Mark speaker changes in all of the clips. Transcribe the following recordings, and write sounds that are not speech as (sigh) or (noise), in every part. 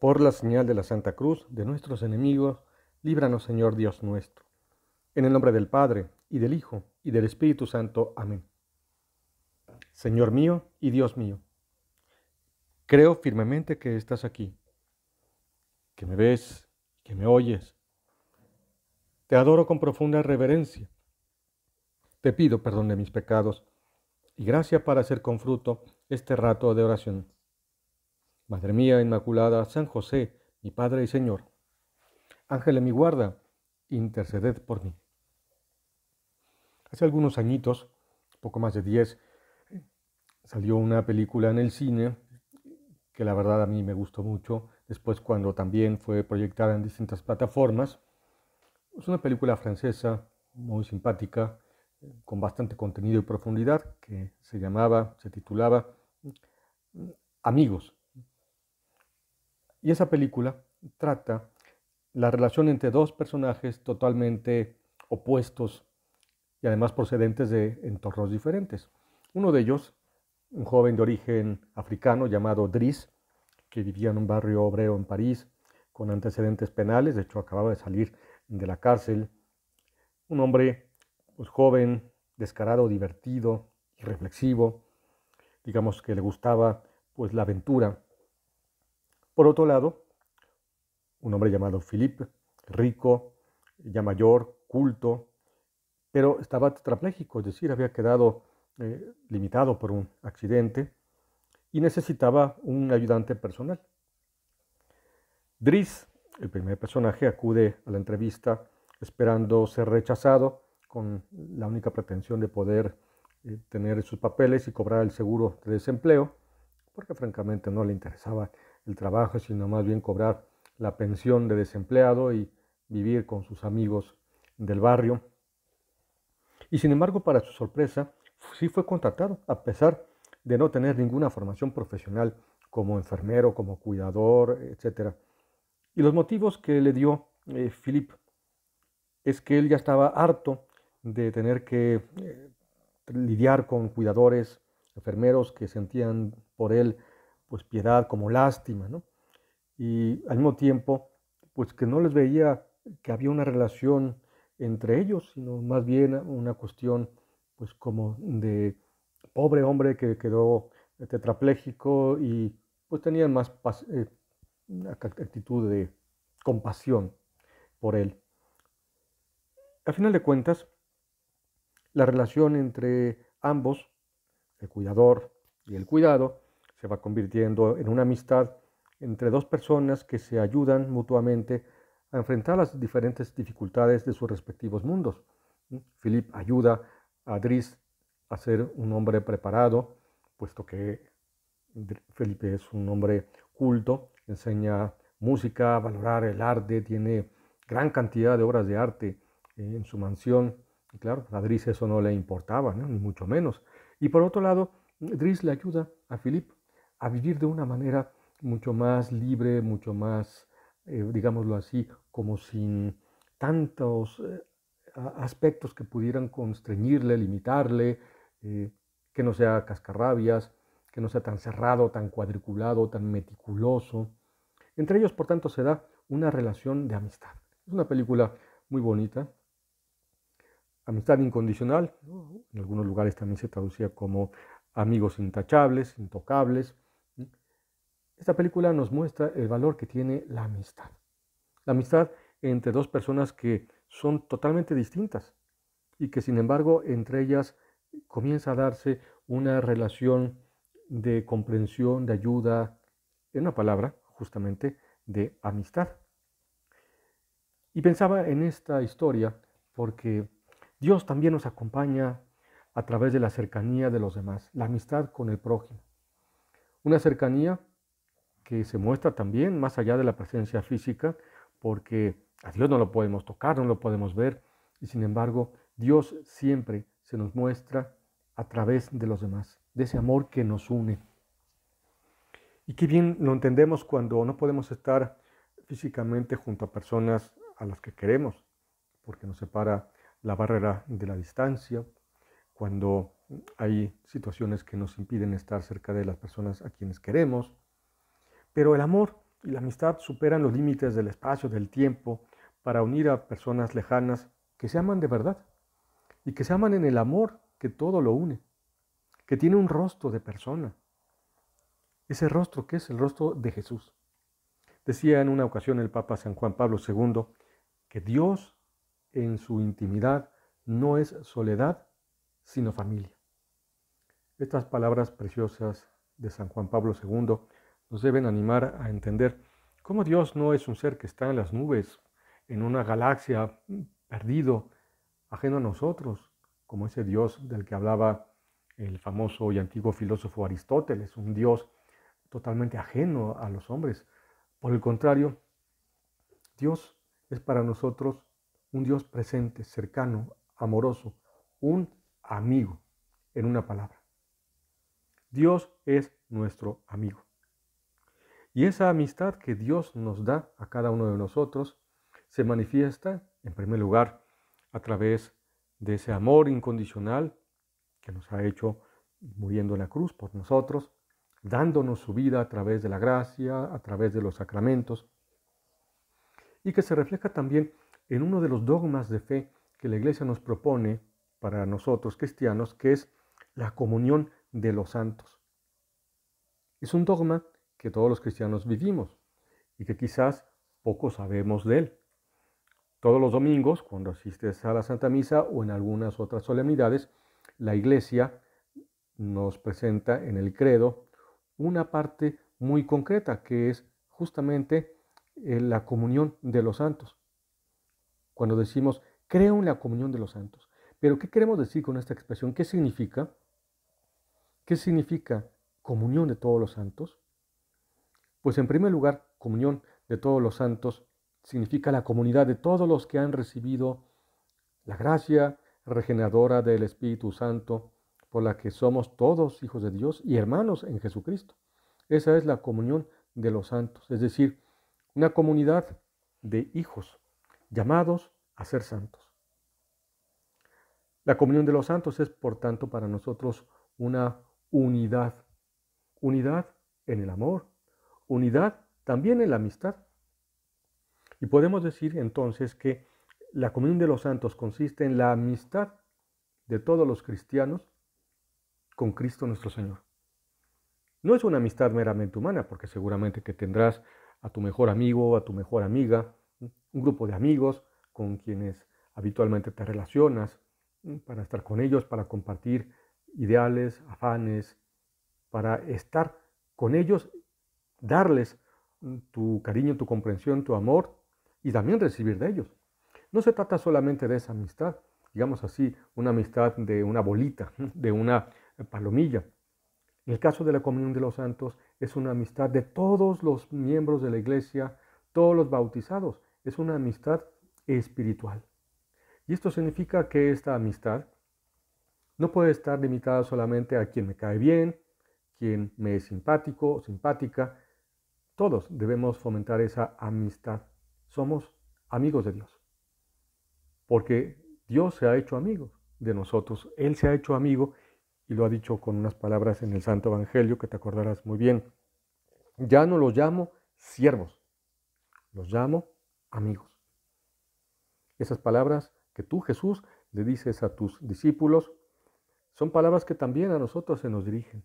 Speaker 1: Por la señal de la Santa Cruz de nuestros enemigos, líbranos Señor Dios nuestro. En el nombre del Padre, y del Hijo, y del Espíritu Santo. Amén. Señor mío y Dios mío, creo firmemente que estás aquí, que me ves, que me oyes. Te adoro con profunda reverencia. Te pido perdón de mis pecados y gracia para hacer con fruto este rato de oración. Madre mía Inmaculada, San José, mi Padre y Señor, Ángel de mi guarda, interceded por mí. Hace algunos añitos, poco más de diez, salió una película en el cine que la verdad a mí me gustó mucho, después cuando también fue proyectada en distintas plataformas. Es una película francesa muy simpática, con bastante contenido y profundidad, que se llamaba, se titulaba Amigos. Y esa película trata la relación entre dos personajes totalmente opuestos y además procedentes de entornos diferentes. Uno de ellos, un joven de origen africano llamado Driss, que vivía en un barrio obrero en París con antecedentes penales, de hecho acababa de salir de la cárcel, un hombre pues, joven, descarado, divertido y reflexivo, digamos que le gustaba pues la aventura. Por otro lado, un hombre llamado Philippe, rico, ya mayor, culto, pero estaba tetrapléjico, es decir, había quedado eh, limitado por un accidente y necesitaba un ayudante personal. Driss, el primer personaje, acude a la entrevista esperando ser rechazado con la única pretensión de poder eh, tener sus papeles y cobrar el seguro de desempleo, porque francamente no le interesaba el trabajo, sino más bien cobrar la pensión de desempleado y vivir con sus amigos del barrio. Y sin embargo, para su sorpresa, sí fue contratado, a pesar de no tener ninguna formación profesional como enfermero, como cuidador, etc. Y los motivos que le dio eh, Philip es que él ya estaba harto de tener que eh, lidiar con cuidadores, enfermeros que sentían por él pues piedad como lástima, ¿no? Y al mismo tiempo, pues que no les veía que había una relación entre ellos, sino más bien una cuestión pues como de pobre hombre que quedó tetrapléjico y pues tenían más eh, una actitud de compasión por él. Al final de cuentas, la relación entre ambos, el cuidador y el cuidado, se va convirtiendo en una amistad entre dos personas que se ayudan mutuamente a enfrentar las diferentes dificultades de sus respectivos mundos. Philip ayuda a Driss a ser un hombre preparado, puesto que Felipe es un hombre culto, enseña música, valorar el arte, tiene gran cantidad de obras de arte en su mansión. Y claro, a Driss eso no le importaba, ni mucho menos. Y por otro lado, Driss le ayuda a Philip a vivir de una manera mucho más libre, mucho más, eh, digámoslo así, como sin tantos eh, aspectos que pudieran constreñirle, limitarle, eh, que no sea cascarrabias, que no sea tan cerrado, tan cuadriculado, tan meticuloso. Entre ellos, por tanto, se da una relación de amistad. Es una película muy bonita. Amistad incondicional, en algunos lugares también se traducía como amigos intachables, intocables. Esta película nos muestra el valor que tiene la amistad. La amistad entre dos personas que son totalmente distintas y que sin embargo entre ellas comienza a darse una relación de comprensión, de ayuda, en una palabra, justamente, de amistad. Y pensaba en esta historia porque Dios también nos acompaña a través de la cercanía de los demás, la amistad con el prójimo. Una cercanía que se muestra también más allá de la presencia física, porque a Dios no lo podemos tocar, no lo podemos ver, y sin embargo Dios siempre se nos muestra a través de los demás, de ese amor que nos une. Y qué bien lo entendemos cuando no podemos estar físicamente junto a personas a las que queremos, porque nos separa la barrera de la distancia, cuando hay situaciones que nos impiden estar cerca de las personas a quienes queremos. Pero el amor y la amistad superan los límites del espacio, del tiempo, para unir a personas lejanas que se aman de verdad y que se aman en el amor que todo lo une, que tiene un rostro de persona. Ese rostro que es el rostro de Jesús. Decía en una ocasión el Papa San Juan Pablo II que Dios en su intimidad no es soledad, sino familia. Estas palabras preciosas de San Juan Pablo II nos deben animar a entender cómo Dios no es un ser que está en las nubes, en una galaxia perdido, ajeno a nosotros, como ese Dios del que hablaba el famoso y antiguo filósofo Aristóteles, un Dios totalmente ajeno a los hombres. Por el contrario, Dios es para nosotros un Dios presente, cercano, amoroso, un amigo, en una palabra. Dios es nuestro amigo. Y esa amistad que Dios nos da a cada uno de nosotros se manifiesta, en primer lugar, a través de ese amor incondicional que nos ha hecho muriendo en la cruz por nosotros, dándonos su vida a través de la gracia, a través de los sacramentos, y que se refleja también en uno de los dogmas de fe que la Iglesia nos propone para nosotros cristianos, que es la comunión de los santos. Es un dogma que todos los cristianos vivimos y que quizás poco sabemos de él. Todos los domingos, cuando asistes a la Santa Misa o en algunas otras solemnidades, la Iglesia nos presenta en el credo una parte muy concreta que es justamente eh, la comunión de los santos. Cuando decimos, creo en la comunión de los santos. Pero ¿qué queremos decir con esta expresión? ¿Qué significa? ¿Qué significa comunión de todos los santos? Pues en primer lugar, comunión de todos los santos significa la comunidad de todos los que han recibido la gracia regeneradora del Espíritu Santo, por la que somos todos hijos de Dios y hermanos en Jesucristo. Esa es la comunión de los santos, es decir, una comunidad de hijos llamados a ser santos. La comunión de los santos es, por tanto, para nosotros una unidad. Unidad en el amor, unidad también en la amistad. Y podemos decir entonces que la comunión de los santos consiste en la amistad de todos los cristianos con Cristo nuestro Señor. No es una amistad meramente humana, porque seguramente que tendrás a tu mejor amigo, a tu mejor amiga, un grupo de amigos con quienes habitualmente te relacionas, para estar con ellos, para compartir ideales, afanes, para estar con ellos, darles tu cariño, tu comprensión, tu amor y también recibir de ellos. No se trata solamente de esa amistad, digamos así, una amistad de una bolita, (laughs) de una palomilla. En el caso de la comunión de los santos es una amistad de todos los miembros de la iglesia, todos los bautizados. Es una amistad espiritual. Y esto significa que esta amistad no puede estar limitada solamente a quien me cae bien, quien me es simpático o simpática. Todos debemos fomentar esa amistad. Somos amigos de Dios. Porque Dios se ha hecho amigo de nosotros. Él se ha hecho amigo y lo ha dicho con unas palabras en el Santo Evangelio que te acordarás muy bien. Ya no los llamo siervos, los llamo amigos. Esas palabras que tú, Jesús, le dices a tus discípulos, son palabras que también a nosotros se nos dirigen.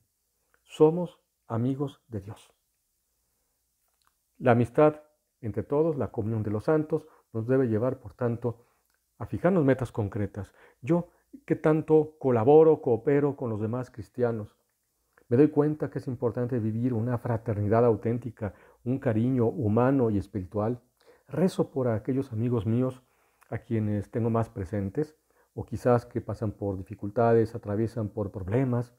Speaker 1: Somos amigos de Dios. La amistad entre todos, la comunión de los santos, nos debe llevar, por tanto, a fijarnos metas concretas. Yo, ¿qué tanto colaboro, coopero con los demás cristianos? Me doy cuenta que es importante vivir una fraternidad auténtica, un cariño humano y espiritual. Rezo por aquellos amigos míos a quienes tengo más presentes o quizás que pasan por dificultades, atraviesan por problemas.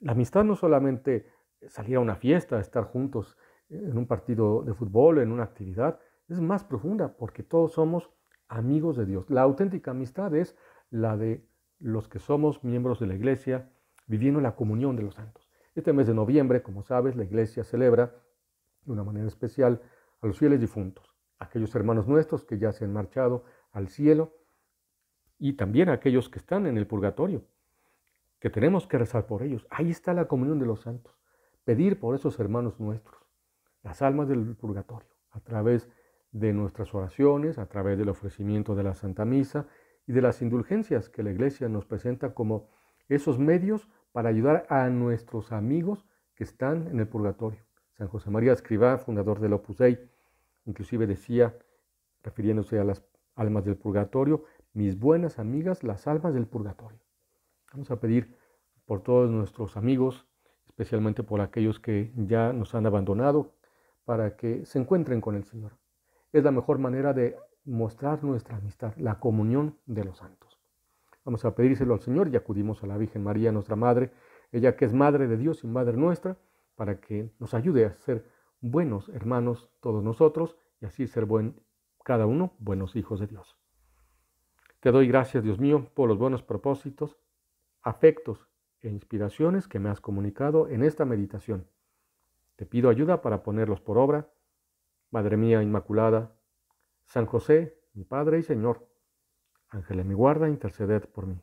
Speaker 1: La amistad no solamente salir a una fiesta, estar juntos en un partido de fútbol, en una actividad, es más profunda porque todos somos amigos de Dios. La auténtica amistad es la de los que somos miembros de la iglesia, viviendo la comunión de los santos. Este mes de noviembre, como sabes, la iglesia celebra de una manera especial a los fieles difuntos, aquellos hermanos nuestros que ya se han marchado al cielo y también a aquellos que están en el purgatorio, que tenemos que rezar por ellos. Ahí está la comunión de los santos, pedir por esos hermanos nuestros. Las almas del purgatorio, a través de nuestras oraciones, a través del ofrecimiento de la Santa Misa y de las indulgencias que la Iglesia nos presenta como esos medios para ayudar a nuestros amigos que están en el purgatorio. San José María Escribá, fundador del Opus Dei, inclusive decía, refiriéndose a las almas del purgatorio, mis buenas amigas, las almas del purgatorio. Vamos a pedir por todos nuestros amigos, especialmente por aquellos que ya nos han abandonado, para que se encuentren con el Señor. Es la mejor manera de mostrar nuestra amistad, la comunión de los santos. Vamos a pedírselo al Señor y acudimos a la Virgen María, nuestra Madre, ella que es Madre de Dios y Madre nuestra, para que nos ayude a ser buenos hermanos todos nosotros y así ser buen, cada uno buenos hijos de Dios. Te doy gracias, Dios mío, por los buenos propósitos, afectos e inspiraciones que me has comunicado en esta meditación. Te pido ayuda para ponerlos por obra. Madre mía Inmaculada, San José, mi Padre y Señor, Ángel mi guarda, interceded por mí.